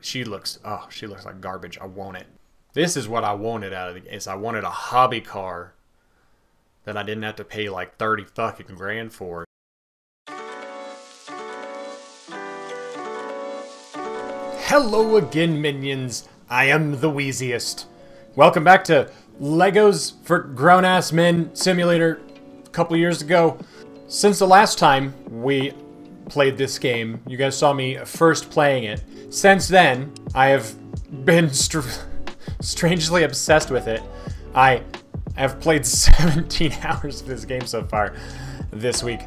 She looks, oh, she looks like garbage. I want it. This is what I wanted out of the is I wanted a hobby car that I didn't have to pay like 30 fucking grand for. Hello again, minions. I am the Wheeziest. Welcome back to Legos for Grown Ass Men Simulator a couple years ago. Since the last time we played this game, you guys saw me first playing it. Since then, I have been str strangely obsessed with it. I have played 17 hours of this game so far this week.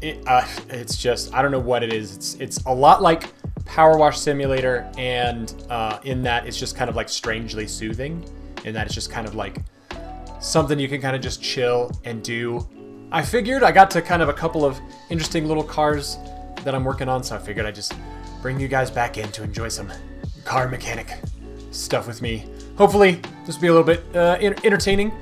It, uh, it's just, I don't know what it is. It's, it's a lot like Power Wash Simulator, and uh, in that it's just kind of like strangely soothing, in that it's just kind of like something you can kind of just chill and do. I figured I got to kind of a couple of interesting little cars that I'm working on, so I figured I'd just bring you guys back in to enjoy some car mechanic stuff with me. Hopefully, this will be a little bit uh, entertaining,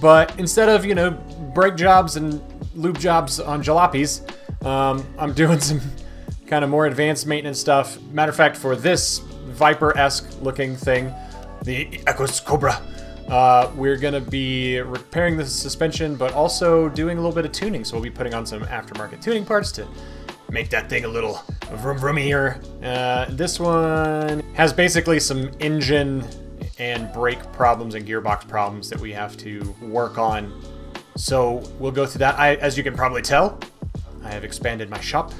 but instead of, you know, brake jobs and lube jobs on jalopies, um, I'm doing some kind of more advanced maintenance stuff. Matter of fact, for this Viper-esque looking thing, the Ecos Cobra, uh, we're going to be repairing the suspension, but also doing a little bit of tuning. So we'll be putting on some aftermarket tuning parts to make that thing a little vroom vroomier. Uh, this one has basically some engine and brake problems and gearbox problems that we have to work on. So we'll go through that. I, as you can probably tell, I have expanded my shop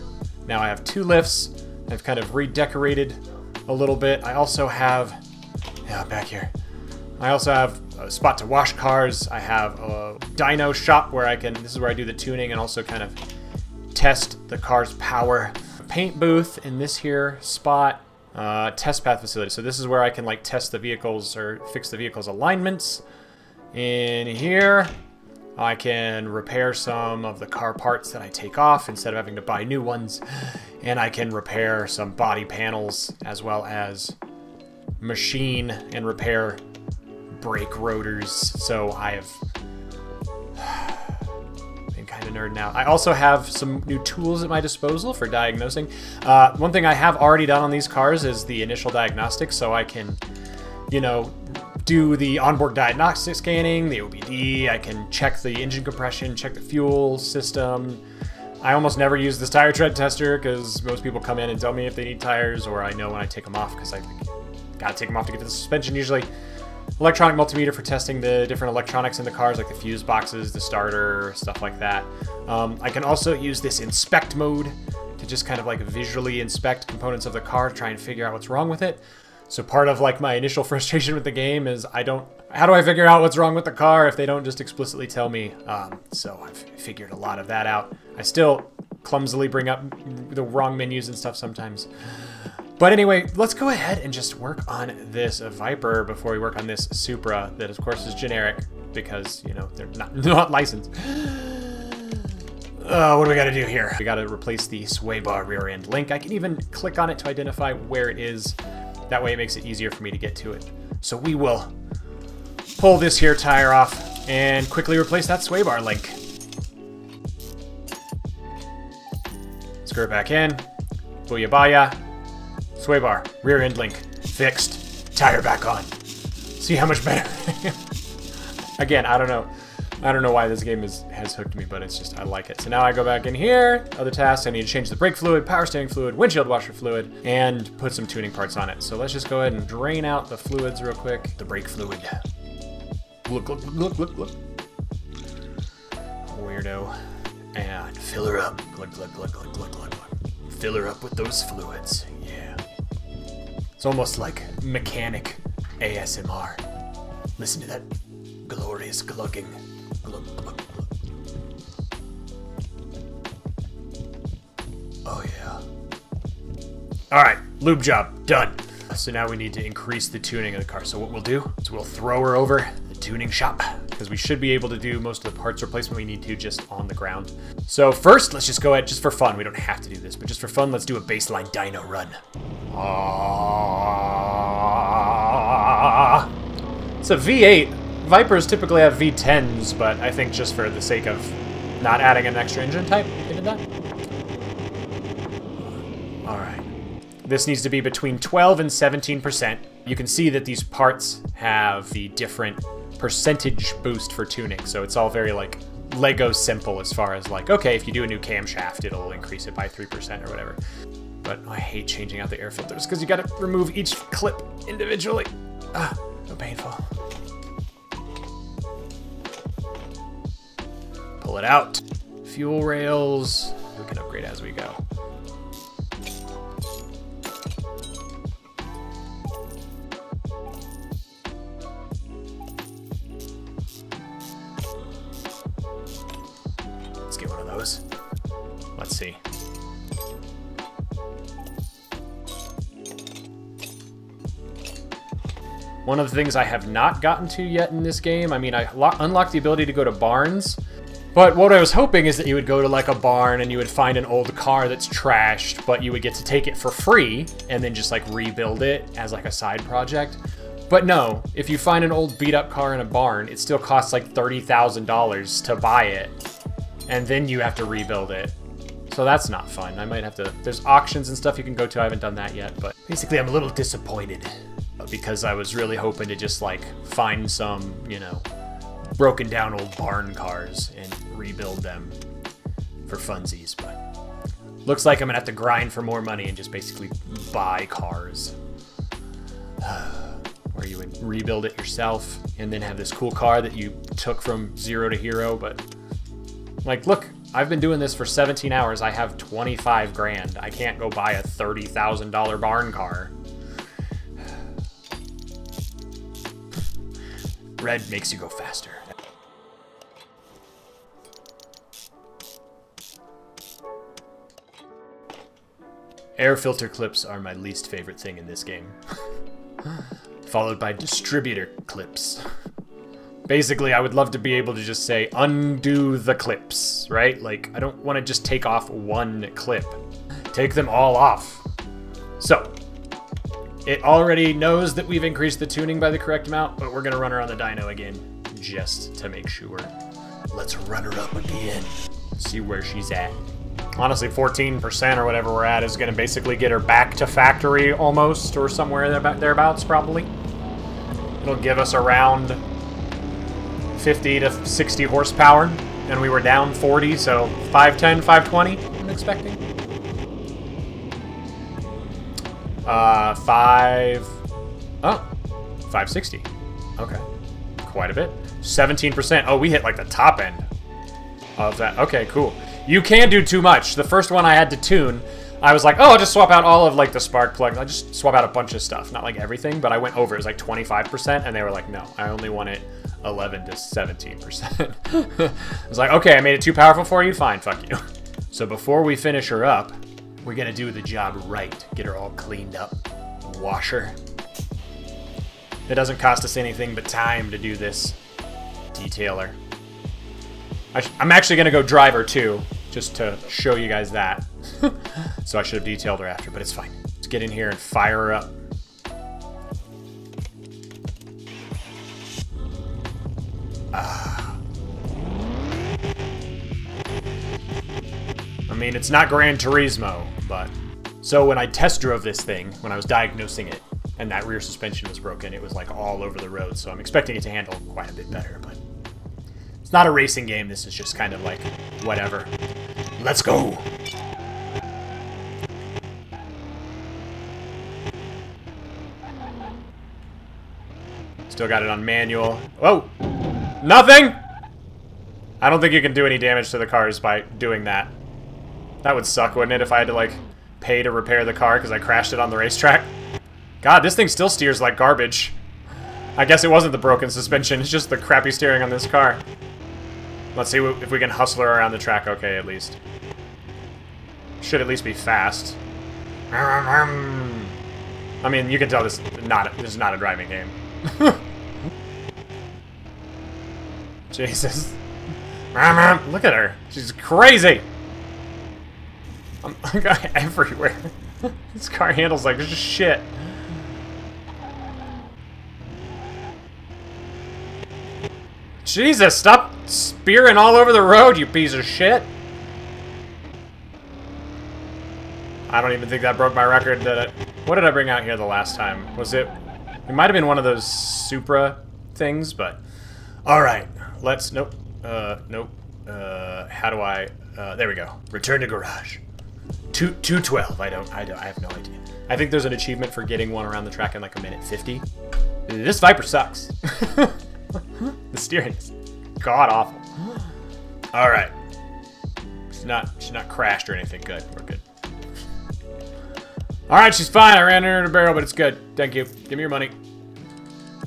now I have two lifts. I've kind of redecorated a little bit. I also have, yeah, back here. I also have a spot to wash cars. I have a dyno shop where I can, this is where I do the tuning and also kind of test the car's power. Paint booth in this here spot. Uh, test path facility. So this is where I can like test the vehicles or fix the vehicle's alignments. In here, I can repair some of the car parts that I take off instead of having to buy new ones. And I can repair some body panels as well as machine and repair brake rotors. So I have of nerding out. I also have some new tools at my disposal for diagnosing. Uh, one thing I have already done on these cars is the initial diagnostics, so I can, you know, do the onboard diagnostic scanning, the OBD, I can check the engine compression, check the fuel system. I almost never use this tire tread tester because most people come in and tell me if they need tires, or I know when I take them off because I gotta take them off to get to the suspension usually. Electronic multimeter for testing the different electronics in the cars, like the fuse boxes, the starter, stuff like that. Um, I can also use this inspect mode to just kind of like visually inspect components of the car, try and figure out what's wrong with it. So part of like my initial frustration with the game is I don't, how do I figure out what's wrong with the car if they don't just explicitly tell me? Um, so I've figured a lot of that out. I still clumsily bring up the wrong menus and stuff sometimes. But anyway, let's go ahead and just work on this Viper before we work on this Supra that of course is generic because, you know, they're not, not licensed. Uh, what do we got to do here? We got to replace the sway bar rear end link. I can even click on it to identify where it is that way it makes it easier for me to get to it. So we will pull this here tire off and quickly replace that sway bar link. Screw it back in. Booyah Sway bar, rear end link, fixed. Tire back on. See how much better. Again, I don't know. I don't know why this game is, has hooked me, but it's just, I like it. So now I go back in here, other tasks, I need to change the brake fluid, power steering fluid, windshield washer fluid, and put some tuning parts on it. So let's just go ahead and drain out the fluids real quick. The brake fluid. Look, look, look, look, look. Weirdo. And fill her up. Glug, glug, glug, glug, glug, glug. Fill her up with those fluids. It's almost like mechanic ASMR. Listen to that glorious glugging. Oh yeah. Alright, lube job, done. So now we need to increase the tuning of the car. So what we'll do is we'll throw her over the tuning shop because we should be able to do most of the parts replacement we need to just on the ground. So first, let's just go ahead, just for fun, we don't have to do this, but just for fun, let's do a baseline dyno run. Ah. It's a V8. Vipers typically have V10s, but I think just for the sake of not adding an extra engine type, they did that. Alright. This needs to be between 12 and 17%. You can see that these parts have the different percentage boost for tuning, so it's all very like Lego simple as far as like, okay, if you do a new camshaft, it'll increase it by 3% or whatever. But I hate changing out the air filters because you gotta remove each clip individually. Ah, so painful. Pull it out. Fuel rails. We can upgrade as we go. Let's get one of those. Let's see. One of the things I have not gotten to yet in this game, I mean, I unlocked the ability to go to barns, but what I was hoping is that you would go to like a barn and you would find an old car that's trashed, but you would get to take it for free and then just like rebuild it as like a side project. But no, if you find an old beat up car in a barn, it still costs like $30,000 to buy it. And then you have to rebuild it. So that's not fun. I might have to... There's auctions and stuff you can go to. I haven't done that yet, but basically I'm a little disappointed because I was really hoping to just like find some, you know, broken down old barn cars and rebuild them for funsies, but looks like I'm gonna have to grind for more money and just basically buy cars. Where you would rebuild it yourself and then have this cool car that you took from zero to hero, but like, look, I've been doing this for 17 hours. I have 25 grand. I can't go buy a $30,000 barn car. Red makes you go faster. Air filter clips are my least favorite thing in this game. Followed by distributor clips. Basically, I would love to be able to just say, undo the clips, right? Like, I don't want to just take off one clip. Take them all off. So, it already knows that we've increased the tuning by the correct amount, but we're going to run her on the dyno again, just to make sure. Let's run her up again. See where she's at honestly 14% or whatever we're at is going to basically get her back to factory almost, or somewhere thereabouts probably. It'll give us around 50 to 60 horsepower, and we were down 40, so 510, 520 I'm expecting. Uh, 5... Oh, 560. Okay. Quite a bit. 17%. Oh, we hit like the top end of that. Okay, cool. You can do too much. The first one I had to tune, I was like, oh, I'll just swap out all of like the spark plugs. I just swap out a bunch of stuff, not like everything, but I went over. It was like 25%, and they were like, no, I only want it 11 to 17%. I was like, okay, I made it too powerful for you. Fine, fuck you. So before we finish her up, we're gonna do the job right. Get her all cleaned up. Wash her. It doesn't cost us anything but time to do this. Detail her. I am actually gonna go drive her too just to show you guys that. so I should have detailed her after, but it's fine. Let's get in here and fire her up. Ah. I mean, it's not Gran Turismo, but... So when I test drove this thing, when I was diagnosing it, and that rear suspension was broken, it was like all over the road, so I'm expecting it to handle quite a bit better, but... It's not a racing game, this is just kind of like, whatever. Let's go! Still got it on manual. Oh! Nothing! I don't think you can do any damage to the cars by doing that. That would suck, wouldn't it, if I had to, like, pay to repair the car because I crashed it on the racetrack? God, this thing still steers like garbage. I guess it wasn't the broken suspension, it's just the crappy steering on this car. Let's see if we can hustle her around the track okay, at least. Should at least be fast. I mean, you can tell this is not this is not a driving game. Jesus. Look at her. She's crazy. I'm, everywhere. this car handles like shit. Jesus, stop spearing all over the road, you piece of shit. I don't even think that broke my record. That what did I bring out here the last time? Was it? It might have been one of those Supra things, but all right. Let's nope. Uh, nope. Uh, how do I? Uh, there we go. Return to garage. Two two twelve. I don't. I don't. I have no idea. I think there's an achievement for getting one around the track in like a minute fifty. This Viper sucks. the steering is god awful. All right. She's not. She's not crashed or anything. Good. We're good. All right, she's fine. I ran her in a barrel, but it's good. Thank you. Give me your money.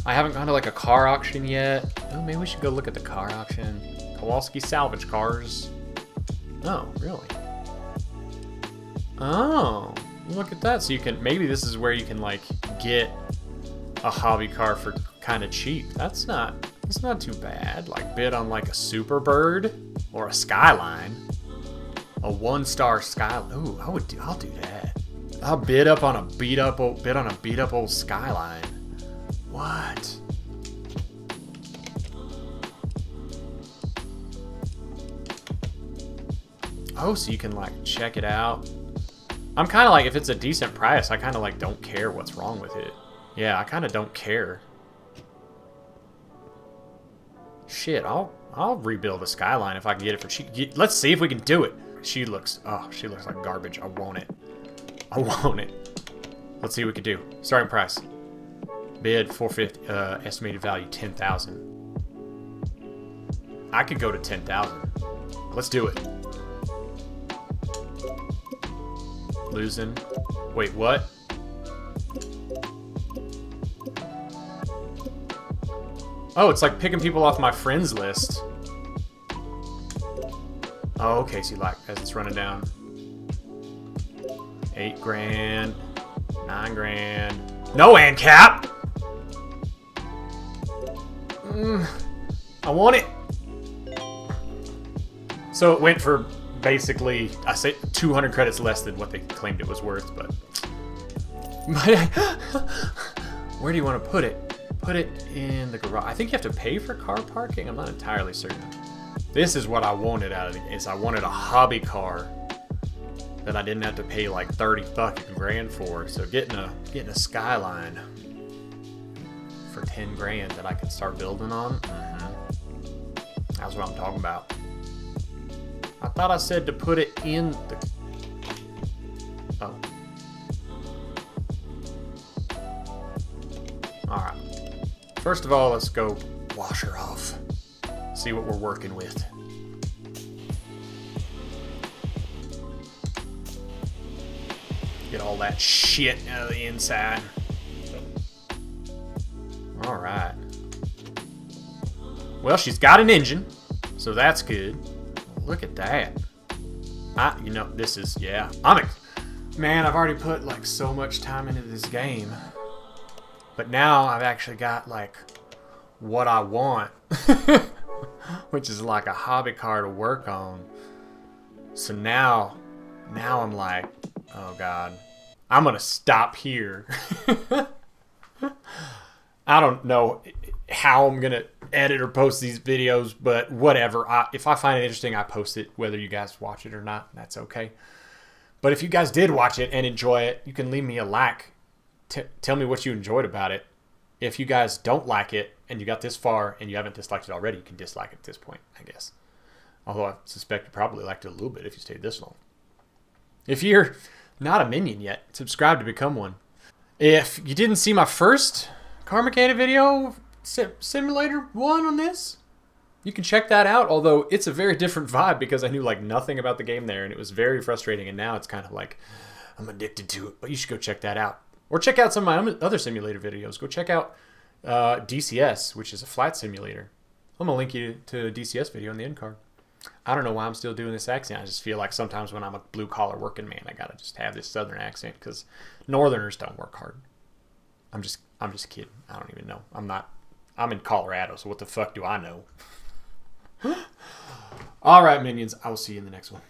I haven't gone to like a car auction yet. Oh, maybe we should go look at the car auction. Kowalski salvage cars. Oh, really? Oh, look at that. So you can, maybe this is where you can like get a hobby car for kind of cheap. That's not, that's not too bad. Like bid on like a Superbird or a Skyline. A one star Skyline. Ooh, I would do, I'll do that. I'll bid up on a beat up, old, bid on a beat up old Skyline. What? Oh, so you can like check it out. I'm kind of like, if it's a decent price, I kind of like don't care what's wrong with it. Yeah, I kind of don't care. Shit, I'll I'll rebuild a skyline if I can get it for cheap. Let's see if we can do it. She looks, oh, she looks like garbage. I want it. I want it. Let's see what we can do. Starting price. Bid 450, uh, estimated value 10,000. I could go to 10,000. Let's do it. Losing. Wait, what? Oh, it's like picking people off my friends list. Oh, okay, so like, as it's running down. Eight grand. Nine grand. No ANCAP! Mm, I want it. So it went for basically, I say 200 credits less than what they claimed it was worth, but... Where do you want to put it? Put it in the garage. I think you have to pay for car parking? I'm not entirely certain. This is what I wanted out of it, is I wanted a hobby car that I didn't have to pay like 30 fucking grand for. So getting a getting a Skyline for 10 grand that I can start building on, mm -hmm. that's what I'm talking about. I thought I said to put it in the... Oh. First of all, let's go wash her off. See what we're working with. Get all that shit out of the inside. Alright. Well, she's got an engine, so that's good. Look at that. I, you know, this is, yeah. I'm, man, I've already put like so much time into this game. But now I've actually got like what I want. Which is like a hobby car to work on. So now, now I'm like, oh God, I'm gonna stop here. I don't know how I'm gonna edit or post these videos, but whatever. I, if I find it interesting, I post it, whether you guys watch it or not. That's okay. But if you guys did watch it and enjoy it, you can leave me a like. T tell me what you enjoyed about it. If you guys don't like it and you got this far and you haven't disliked it already, you can dislike it at this point, I guess. Although I suspect you probably liked it a little bit if you stayed this long. If you're not a minion yet, subscribe to become one. If you didn't see my first car mechanic video, Simulator 1 on this, you can check that out, although it's a very different vibe because I knew like nothing about the game there and it was very frustrating and now it's kind of like I'm addicted to it, but you should go check that out. Or check out some of my other simulator videos. Go check out uh, DCS, which is a flat simulator. I'm going to link you to a DCS video in the end card. I don't know why I'm still doing this accent. I just feel like sometimes when I'm a blue collar working man, I gotta just have this southern accent because Northerners don't work hard. I'm just I'm just kidding. I don't even know. I'm not I'm in Colorado, so what the fuck do I know? All right, minions. I will see you in the next one.